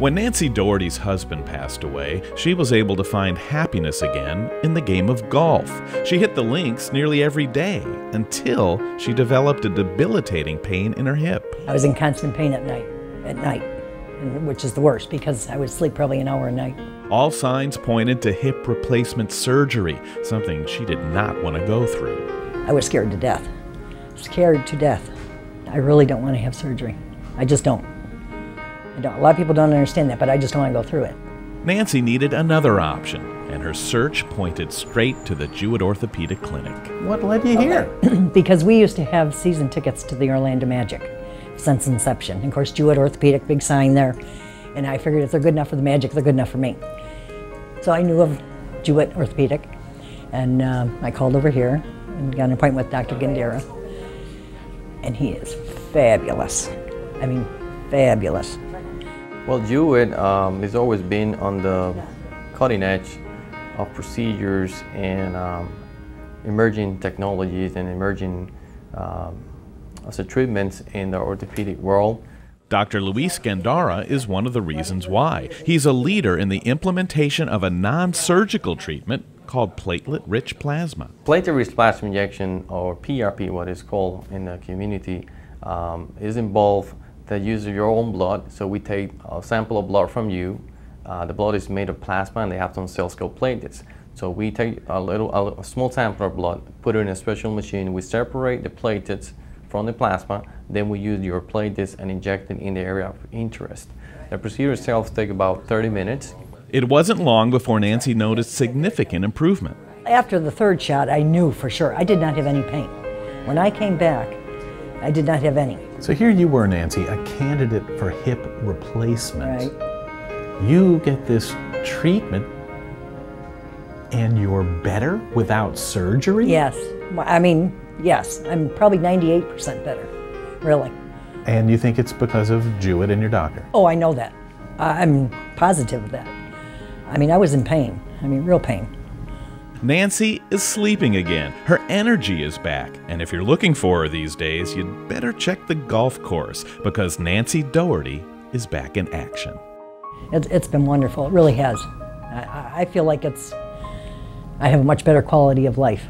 When Nancy Doherty's husband passed away, she was able to find happiness again in the game of golf. She hit the links nearly every day until she developed a debilitating pain in her hip. I was in constant pain at night, at night, which is the worst because I would sleep probably an hour a night. All signs pointed to hip replacement surgery, something she did not want to go through. I was scared to death. Scared to death. I really don't want to have surgery. I just don't. I don't. A lot of people don't understand that, but I just don't want to go through it. Nancy needed another option, and her search pointed straight to the Jewett Orthopedic Clinic. What led you here? because we used to have season tickets to the Orlando Magic since inception. And of course, Jewett Orthopedic, big sign there. And I figured if they're good enough for the Magic, they're good enough for me. So I knew of Jewett Orthopedic, and um, I called over here and got an appointment with Dr. Gandara. And he is fabulous. I mean, fabulous. Well, Jewett um, has always been on the cutting edge of procedures and um, emerging technologies and emerging um, also treatments in the orthopedic world. Dr. Luis Gandara is one of the reasons why. He's a leader in the implementation of a non surgical treatment called platelet rich plasma. Platelet rich plasma injection, or PRP, what is called in the community, um, is involved the use of your own blood. So we take a sample of blood from you. Uh, the blood is made of plasma and they have some cells called platelets. So we take a little, a, a small sample of blood, put it in a special machine. We separate the platelets from the plasma. Then we use your platelets and inject it in the area of interest. The procedure itself takes about 30 minutes. It wasn't long before Nancy noticed significant improvement. After the third shot, I knew for sure I did not have any pain. When I came back, I did not have any. So here you were, Nancy, a candidate for hip replacement. Right. You get this treatment and you're better without surgery? Yes. I mean, yes. I'm probably 98% better, really. And you think it's because of Jewett and your doctor? Oh, I know that. I'm positive of that. I mean, I was in pain. I mean, real pain. Nancy is sleeping again. Her energy is back. And if you're looking for her these days, you'd better check the golf course because Nancy Doherty is back in action. It's, it's been wonderful. It really has. I, I feel like it's, I have a much better quality of life.